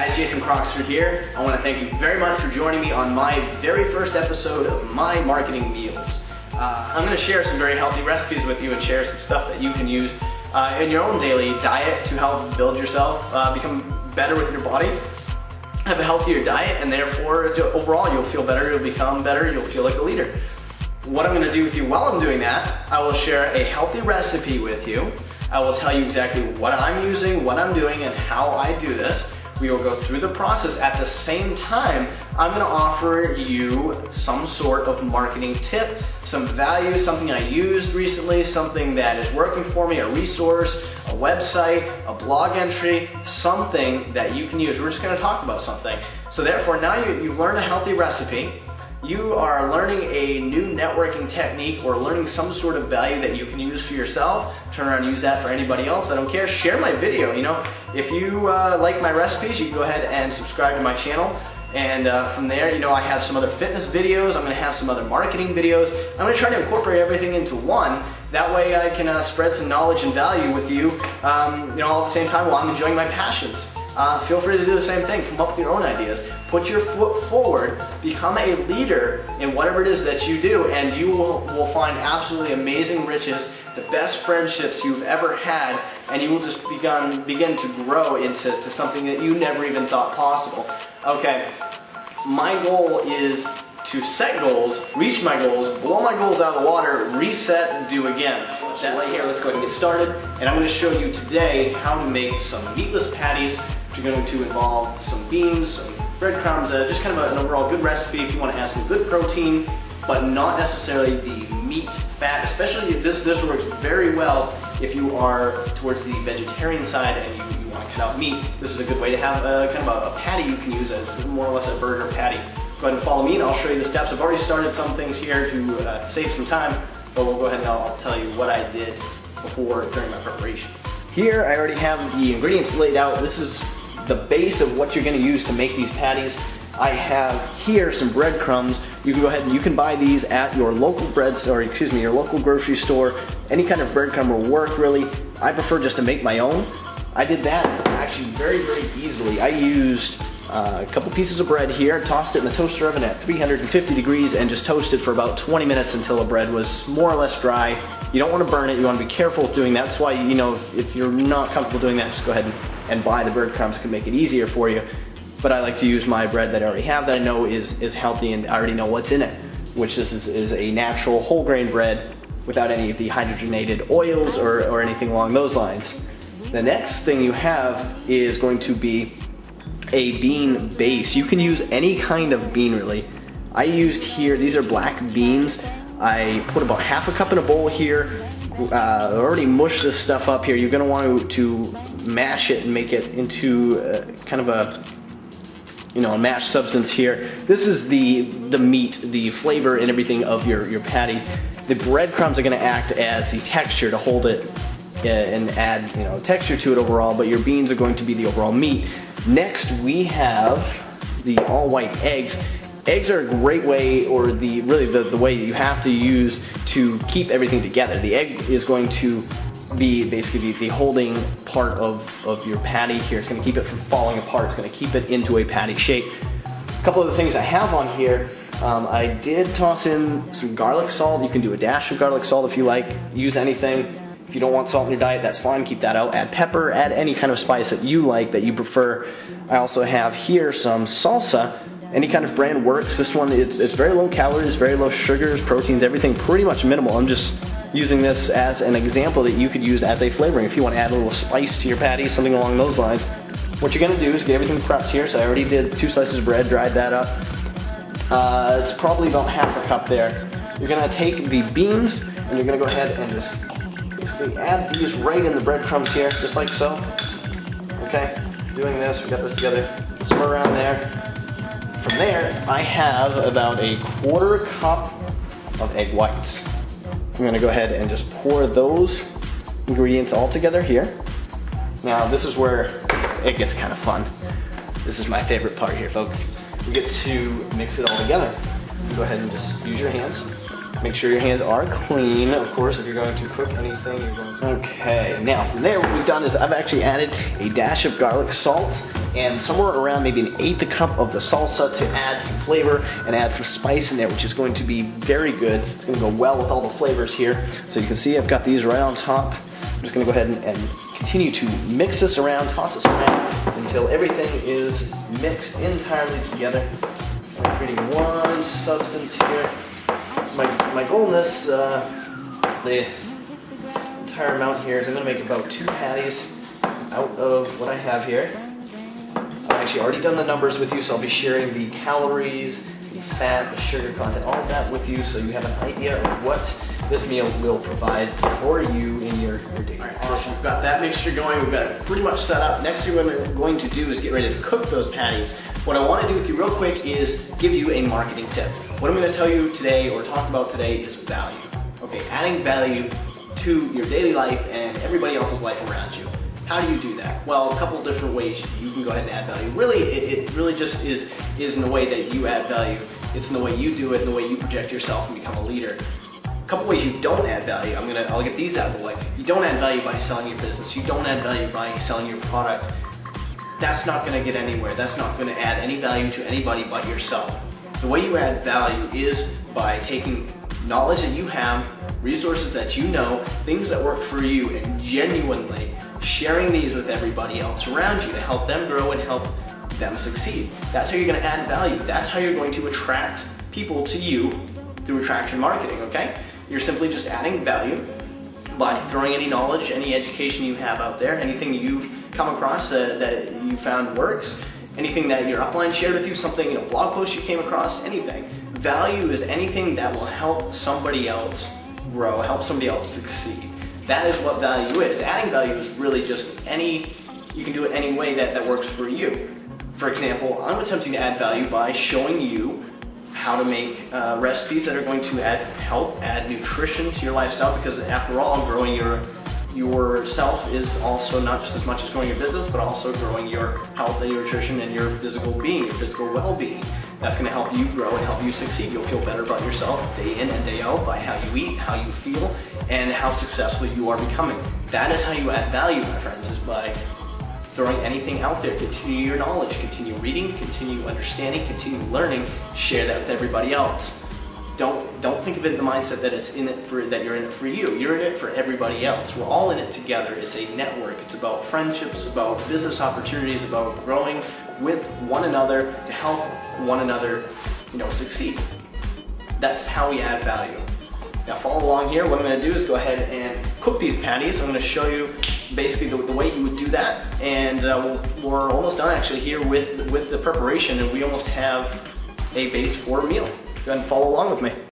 guys, Jason Croxford here. I want to thank you very much for joining me on my very first episode of My Marketing Meals. Uh, I'm going to share some very healthy recipes with you and share some stuff that you can use uh, in your own daily diet to help build yourself, uh, become better with your body, have a healthier diet, and therefore overall you'll feel better, you'll become better, you'll feel like a leader. What I'm going to do with you while I'm doing that, I will share a healthy recipe with you. I will tell you exactly what I'm using, what I'm doing, and how I do this. We will go through the process. At the same time, I'm gonna offer you some sort of marketing tip, some value, something I used recently, something that is working for me, a resource, a website, a blog entry, something that you can use. We're just gonna talk about something. So therefore, now you, you've learned a healthy recipe, you are learning a new networking technique or learning some sort of value that you can use for yourself, turn around and use that for anybody else. I don't care. Share my video. You know, if you uh, like my recipes, you can go ahead and subscribe to my channel. And uh, from there, you know, I have some other fitness videos. I'm going to have some other marketing videos. I'm going to try to incorporate everything into one. That way I can uh, spread some knowledge and value with you, um, you know, all at the same time while I'm enjoying my passions uh, feel free to do the same thing. Come up with your own ideas. Put your foot forward. Become a leader in whatever it is that you do, and you will, will find absolutely amazing riches, the best friendships you've ever had, and you will just begin, begin to grow into to something that you never even thought possible. Okay, my goal is to set goals, reach my goals, blow my goals out of the water, reset, do again. That's right here, let's go ahead and get started. And I'm gonna show you today how to make some meatless patties which are going to involve some beans, some breadcrumbs, uh, just kind of an overall good recipe if you want to add some good protein, but not necessarily the meat fat, especially this, this works very well if you are towards the vegetarian side and you, to cut out meat. This is a good way to have a, kind of a, a patty you can use as more or less a burger patty. Go ahead and follow me and I'll show you the steps. I've already started some things here to uh, save some time, but we'll go ahead and I'll tell you what I did before during my preparation. Here I already have the ingredients laid out. This is the base of what you're going to use to make these patties. I have here some breadcrumbs. You can go ahead and you can buy these at your local bread, or excuse me, your local grocery store. Any kind of breadcrumb will work really. I prefer just to make my own. I did that actually very, very easily. I used uh, a couple pieces of bread here, tossed it in the toaster oven at 350 degrees and just toasted for about 20 minutes until the bread was more or less dry. You don't want to burn it, you want to be careful with doing that. That's why, you know, if you're not comfortable doing that, just go ahead and and buy the breadcrumbs can make it easier for you. But I like to use my bread that I already have that I know is, is healthy and I already know what's in it, which this is, is a natural whole grain bread without any of the hydrogenated oils or, or anything along those lines. The next thing you have is going to be a bean base. You can use any kind of bean really. I used here, these are black beans. I put about half a cup in a bowl here. Uh, already mushed this stuff up here. You're gonna want to, to mash it and make it into uh, kind of a you know a mashed substance here. This is the the meat, the flavor and everything of your your patty. The breadcrumbs are going to act as the texture to hold it uh, and add you know texture to it overall. But your beans are going to be the overall meat. Next we have the all white eggs. Eggs are a great way, or the really the, the way you have to use to keep everything together. The egg is going to be basically the, holding part of, of your patty here. It's gonna keep it from falling apart. It's gonna keep it into a patty shape. A couple of the things I have on here, um, I did toss in some garlic salt. You can do a dash of garlic salt if you like. Use anything. If you don't want salt in your diet, that's fine. Keep that out. Add pepper, add any kind of spice that you like, that you prefer. I also have here some salsa. Any kind of brand works. This one, it's, it's very low calories, very low sugars, proteins, everything pretty much minimal. I'm just using this as an example that you could use as a flavoring if you want to add a little spice to your patty, something along those lines. What you're gonna do is get everything prepped here. So I already did two slices of bread, dried that up. Uh, it's probably about half a cup there. You're gonna take the beans and you're gonna go ahead and just basically add these right in the breadcrumbs here, just like so. Okay, doing this, we got this together, somewhere around there. From there, I have about a quarter cup of egg whites. I'm gonna go ahead and just pour those ingredients all together here. Now this is where it gets kind of fun. This is my favorite part here, folks. We get to mix it all together. Go ahead and just use your hands. Make sure your hands are clean, of course, if you're going to cook anything. you're going To... Okay, now from there, what we've done is I've actually added a dash of garlic salt and somewhere around maybe an eighth a cup of the salsa to add some flavor and add some spice in there, which is going to be very good. It's going to go well with all the flavors here. So you can see I've got these right on top. I'm just going to go ahead and, and continue to mix this around, toss this around until everything is mixed entirely together. I'm creating one substance here my, my goal in this, uh, the entire amount here is I'm going to make about two patties out of what I have here. I've actually already done the numbers with you, so I'll be sharing the calories, the fat, the sugar content, all of that with you so you have an idea of what this meal will provide for you in your, your daily life. Awesome, we've got that mixture going, we've got it pretty much set up. Next thing we're going to do is get ready to cook those patties. What I want to do with you real quick is give you a marketing tip. What I'm going to tell you today or talk about today is value. Okay, adding value to your daily life and everybody else's life around you. How do you do that? Well, a couple different ways you can go ahead and add value. Really, it, it really just is, is in the way that you add value. It's in the way you do it, in the way you project yourself and become a leader. A couple ways you don't add value. I'm gonna, I'll get these out of the way. You don't add value by selling your business. You don't add value by selling your product. That's not gonna get anywhere. That's not gonna add any value to anybody but yourself. The way you add value is by taking knowledge that you have, resources that you know, things that work for you, and genuinely sharing these with everybody else around you to help them grow and help them succeed. That's how you're gonna add value. That's how you're going to attract people to you through attraction marketing, okay? You're simply just adding value by throwing any knowledge, any education you have out there, anything you've come across uh, that you found works, anything that your upline shared with you, something, in a blog post you came across, anything. Value is anything that will help somebody else grow, help somebody else succeed. That is what value is. Adding value is really just any, you can do it any way that, that works for you. For example, I'm attempting to add value by showing you how to make uh, recipes that are going to add health, add nutrition to your lifestyle because after all, growing your yourself is also not just as much as growing your business, but also growing your health and your nutrition and your physical being, your physical well-being. That's gonna help you grow and help you succeed. You'll feel better about yourself day in and day out by how you eat, how you feel, and how successful you are becoming. That is how you add value, my friends, is by throwing anything out there. Continue your knowledge, continue reading, continue understanding, continue learning, share that with everybody else. Don't don't think of it in the mindset that it's in it for that you're in it for you. You're in it for everybody else. We're all in it together. It's a network. It's about friendships, about business opportunities, about growing with one another to help one another, you know, succeed. That's how we add value. Now follow along here. What I'm going to do is go ahead and cook these patties. I'm going to show you basically the, the way you would do that. And uh, we're almost done actually here with, with the preparation and we almost have a base for a meal. Go ahead and follow along with me.